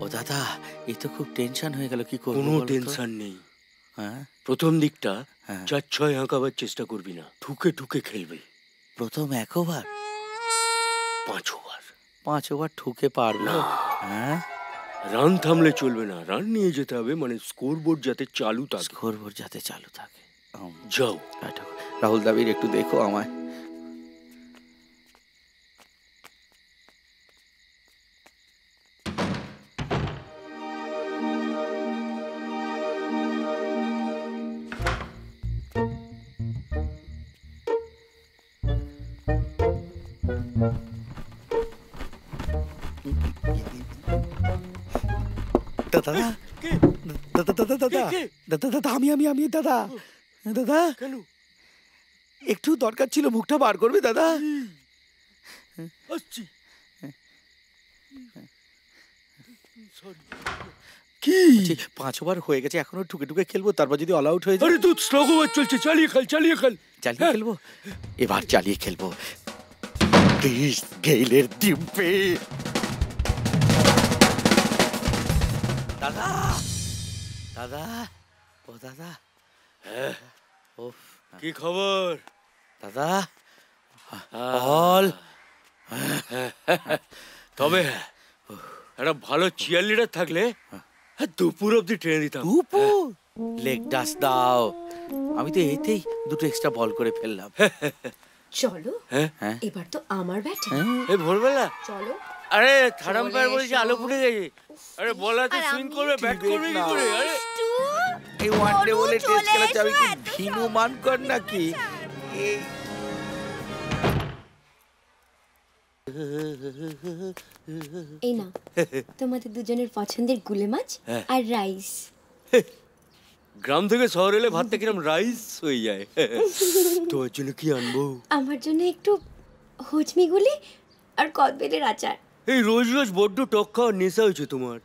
ও দাদা এই তো খুব টেনশন হয়ে গেল কি করব কোনো টেনশন নেই। হ্যাঁ? প্রথম দিকটা হ্যাঁ। চার ছয় আঁকাবার চেষ্টা করবি না ঠুকে ঠুকে খেলবে। প্রথম এক ওভার? পাঁচ ওভার। পাঁচ ওভার ঠুকে পারব? হ্যাঁ? রান থামলে চলবে না রান নিয়ে যেতে হবে মানে স্কোর বোর্ড যাতে চালু থাকে। স্কোর বোর্ড যাতে চালু থাকে। যাও। রাহুল দাবির একটু দেখো আমায়। দাদা দাদা দাদা দাদা দাদা দাদা আমি আমি আমি দাদা দাদা। একটু দরকার ছিল মুখটা বার করবে দাদা। কি? পাঁচ ওভার হয়ে গেছে এখনও ঠুকে ঠুকে খেলব তারপর যদি অল আউট হয়ে যায়। আরে তুই স্লোগ ওভার চলছে চালিয়ে খেল চালিয়ে খেল। চালিয়ে খেলব? এবার চালিয়ে খেলব। ক্রিস গেইলের ডিম্পে দাদা! দাদা! ও দাদা! ও কি খবর? দাদা! বল। তবে একটা ভালো চিয়ার লিডার থাকলে হ্যাঁ, দুপুর অব্দি ট্রেনে দিতাম দুপু লেগ ডাস দাও। আমি তো এতেই দুটো এক্সট্রা বল করে ফেললাম। চলো হ্যাঁ। হ্যাঁ। এবার তো আমার ব্যাট ভোরবেলা? চলো। আরে থারাম পায়ের বলেছে। আলো ফুটে গেছে। আরে বলাতে আর সুইং করবে ব্যাট করবে কি করে? আরে এই ওয়ান ডে বলে টেস্ট খেলাতে আমি কি ভিনু মান কর নাকি? এই না তোমাদের দুজনের পছন্দের গুলে মাছ হ্যাঁ। আর রাইস। গ্রাম থেকে শহর এলে ভাতটা কিরম রাইস হয়ে যায়। তোমার জন্য কি আনব? আমার জন্য একটু হজমি গুলি আর কদবেলের আচার। এই রোজ রোজ বড্ড টক খাওয়ার নেশা হয়েছে তোমার।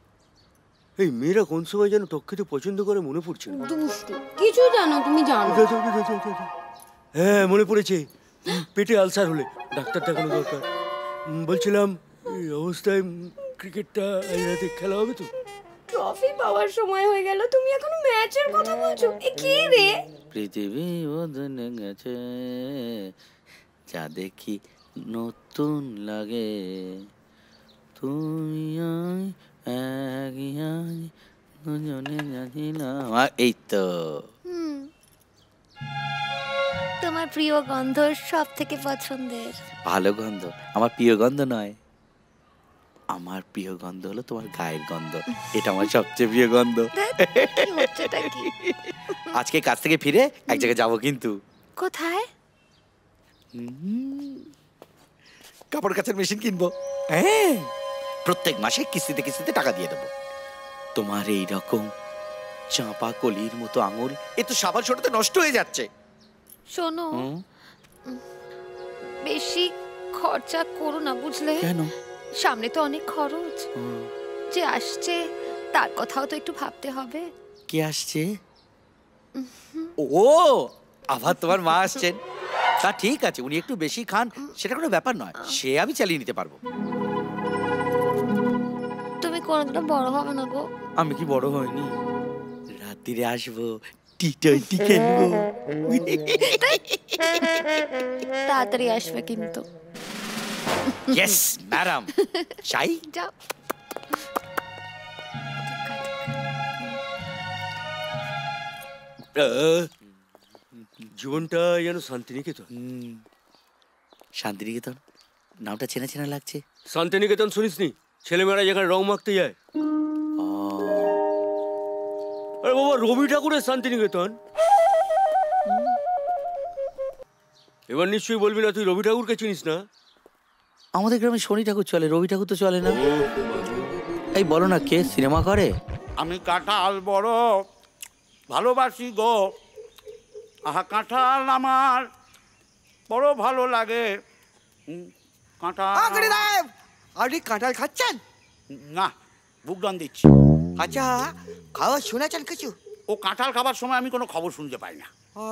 এই মেয়েরা কোন সময় যেন টক খেতে পছন্দ করে মনে পড়ছে না। দুষ্টু। কিছু জানো তুমি জানো। হ্যাঁ মনে পড়েছে। পেটে আলসার হলে ডাক্তার দেখানো দরকার। বলছিলাম এই অবস্থায় ক্রিকেটটা এই রাতে খেলা হবে তো। ট্রফি পাওয়ার সময় হয়ে গেল তুমি এখনও ম্যাচের কথা বলছো? এ কি রে? পৃথিবী বদলে গেছে যা দেখি নতুন লাগে। তুমি দুজনে জানিলাম আ, এই তো। তোমার প্রিয় গন্ধ সব থেকে পছন্দের। ভালো গন্ধ। আমার প্রিয় গন্ধ নয়। আমার প্রিয় গন্ধ হলো তোমার গায়ের গন্ধ। এটা আমার সবচেয়ে প্রিয় গন্ধ। আজকে কাজ থেকে ফিরে এক জায়গায় যাব কিন্তু। কোথায়? কাপড় কাচার মেশিন কিনবো। হ্যাঁ। প্রত্যেক মাসে কিস্তিতে কিস্তিতে টাকা দিয়ে দেবো। তোমার এই রকম চাঁপা কলির মতো আঙুল এ তো সাবান ছোটতে নষ্ট হয়ে যাচ্ছে। শোনো বেশি খরচা করো না বুঝলে? কেন? সামনে তো অনেক খরচ। যে আসছে তার কথাও তো একটু ভাবতে হবে। কে আসছে? ও আবার তোমার মা আসছেন। তা ঠিক আছে উনি একটু বেশি খান সেটা কোনো ব্যাপার নয়। সে আমি চালিয়ে নিতে পারব। কোনোদিনও বড় হবে না গো? আমি কি বড় হয়নি রাত্রিরে আসব টি টোয়েন্টি খেলব তাড়াতাড়ি আসবে কিন্তু। ইয়েস ম্যাডাম চাই যাও। জীবনটা যেন শান্তিনিকেতন। শান্তিনিকেতন? নামটা চেনা চেনা লাগছে। শান্তিনিকেতন শুনিসনি? ছেলেমেয়েরা যেখানে রং মাখতে যায়। আরে বাবা রবি ঠাকুরের শান্তিনিকেতন? এবার নিশ্চয়ই বলবি না তুই রবি ঠাকুরকে চিনিস না? আমাদের গ্রামে শনি ঠাকুর চলে রবি ঠাকুর তো চলে না। এই বলো না কে সিনেমা করে? আমি কাঁঠাল বড় ভালোবাসি গো। আহা কাঁঠাল আমার বড় ভালো লাগে। কাঁঠাল। আপনি কাঁঠাল খাচ্ছেন? না বুকডান দিচ্ছি। আচ্ছা খাওয়া শুনেছেন কিছু? ও কাঁঠাল খাবার সময় আমি কোনো খবর শুনতে পাই না। ও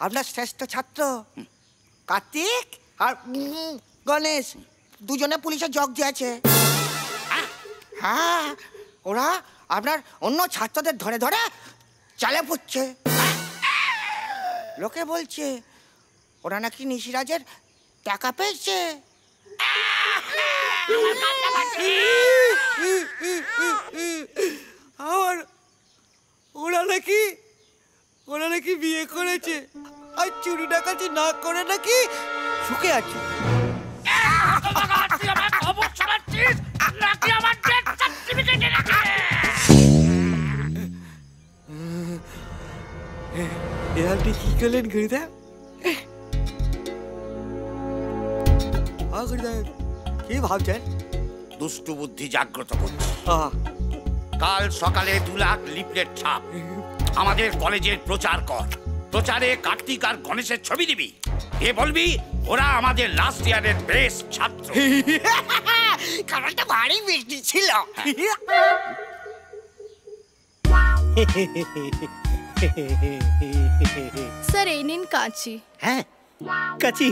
আপনার শ্রেষ্ঠ ছাত্র কার্তিক আর গণেশ দুজনে পুলিশের জগ দিয়েছে। হ্যাঁ? ওরা আপনার অন্য ছাত্রদের ধরে ধরে চালে পড়ছে লোকে বলছে ওরা নাকি নিশিরাজের টাকা পেয়েছে। আর ওরা নাকি ওরা নাকি বিয়ে করেছে। আর চুরি ডাকাতি না করে নাকি সুখে আছে। আপনি কি করলেন গুরুদা? গুরুদা কি ভাবছেন? দুষ্টু বুদ্ধি জাগ্রত করছি। কাল সকালে দু লাখ লিফলেট ছাপ। আমাদের কলেজের প্রচার কর। প্রচারে কার্তিক আর গণেশের ছবি দিবি। এ বলবি ওরা আমাদের লাস্ট ইয়ারের বেস্ট ছাত্র। কারণটা ভারী মিষ্টি ছিল। স্যার এই নিন কাঁচি। হ্যাঁ। কাচি?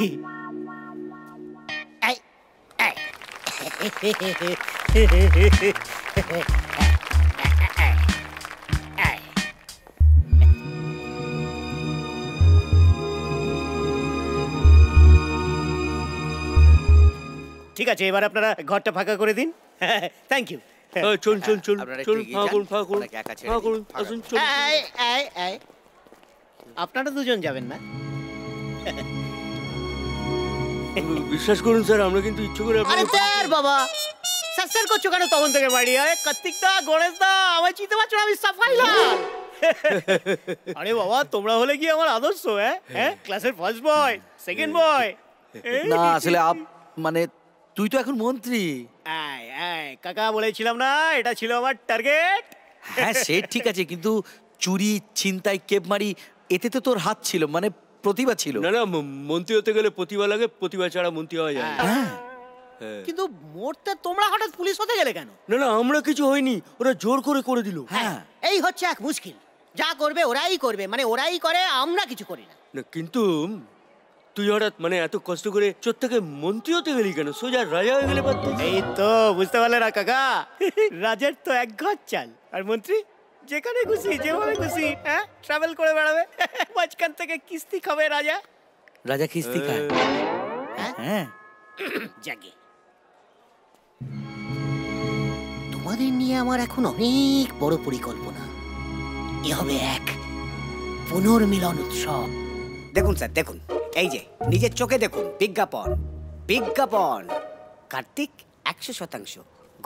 ঠিক আছে এবার আপনারা ঘরটা ফাঁকা করে দিন। থ্যাংক ইউ চলুন চলুন চলুন চলুন এগিয়ে ফাঁকা যান, করুন ফাঁকা করুন ওনাকে একা ছেড়ে ফাঁকা দিন, করুন ফাঁকা আসুন চলুন আপনারা দুজন যাবেন না? বিশ্বাস করুন স্যার আমরা কিন্তু ইচ্ছে করে আরে স্যার বাবা। স্যার স্যার করছ কেন তখন থেকে বাড়ি? আরে কার্তিক দা গণেশ দা আমায় চিনতে পারছ না আমি সাফাই লাল আরে বাবা তোমরা হলে কি আমার আদর্শ হ্যাঁ? হ্যাঁ? ক্লাসের ফার্স্ট বয় সেকেন্ড বয় না আসলে আপ মানে তুই তো এখন মন্ত্রী। আয় আয় কাকা বলেছিলাম না এটা ছিল আমার টার্গেট হ্যাঁ সে ঠিক আছে কিন্তু চুরি ছিনতাই কেপ মারি এতে তো তোর হাত ছিল মানে প্রতিভা ছিল। না না মন্ত্রী হতে গেলে প্রতিভা লাগে প্রতিভা ছাড়া মন্ত্রী হওয়া যায় হ্যাঁ। হ্যাঁ। কিন্তু মরতে তোমরা হঠাৎ পুলিশ হতে গেলে কেন? না না আমরা কিছু হয়নি ওরা জোর করে করে দিল। হ্যাঁ। এই হচ্ছে এক মুশকিল। যা করবে ওরাই করবে মানে ওরাই করে আমরা কিছু করি না। না কিন্তু তুই হঠাৎ মানে এত কষ্ট করে চোর থেকে মন্ত্রী হতে গেলি কেন? সোজা রাজা হয়ে গেলে পারতিস। এই তো বুঝতে পারলে না কাকা। রাজার তো এক ঘর চাল। আর মন্ত্রী? যেখানে খুশি যেভাবে খুশি হ্যাঁ? ট্রাভেল করে বেড়াবে। মাঝখান থেকে কিস্তি খাবে রাজা। রাজা কিস্তি খায়। হ্যাঁ। জাগে। তোমাদের নিয়ে আমার এখন অনেক বড় পরিকল্পনা। এ হবে এক পুনর্মিলন উৎসব। দেখুন স্যার দেখুন। এই যে নিজের চোখে দেখুন বিজ্ঞাপন। বিজ্ঞাপন। কার্তিক একশো শতাংশ।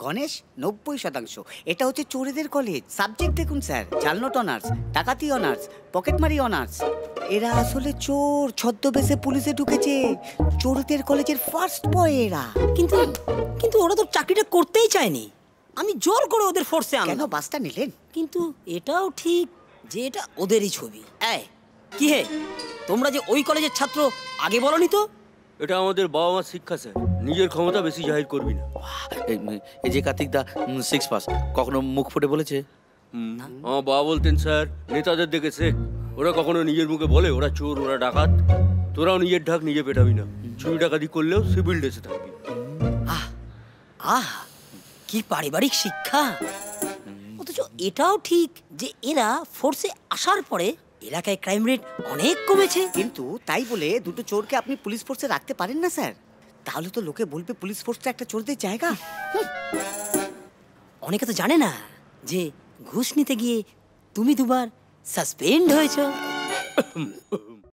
গণেশ নব্বই শতাংশ। এটা হচ্ছে চোরেদের কলেজ সাবজেক্ট দেখুন স্যার জালনোট অনার্স ডাকাতি অনার্স পকেটমারি অনার্স এরা আসলে চোর ছদ্মবেশে পুলিশে ঢুকেছে। চোরদের কলেজের ফার্স্ট বয় এরা। কিন্তু কিন্তু ওরা তো চাকরিটা করতেই চায়নি। আমি জোর করে ওদের ফোর্সে কেন বাসটা নিলেন? কিন্তু এটাও ঠিক যে এটা ওদেরই ছবি। এই কি হে? তোমরা যে ওই কলেজের ছাত্র আগে বলনি তো? এটা আমাদের বাবা মা শিক্ষা স্যার নিজের ক্ষমতা বেশি জাহির করবি না। এই- যে কার্তিক দা সিক্স পাস কখনো মুখ ফুটে বলেছে? আমার বাবা বলতেন স্যার নেতাদের দেখে শেখ ওরা কখনো নিজের মুখে বলে ওরা চোর ওরা ডাকাত। তোরাও নিজের ঢাক নিজে পেটাবি না। চুরি ডাকাতি করলেও সিভিল ড্রেসে থাকবি। আহ কি পারিবারিক শিক্ষা। অথচ এটাও ঠিক যে এরা ফোর্সে আসার পরে এলাকায় ক্রাইম রেট অনেক কমেছে। কিন্তু তাই বলে দুটো চোরকে আপনি পুলিশ ফোর্সে রাখতে পারেন না স্যার? তাহলে তো লোকে বলবে পুলিশ ফোর্স একটা চোরদের জায়গা। অনেকে তো জানে না যে ঘুষ নিতে গিয়ে তুমি দুবার সাসপেন্ড হয়েছো।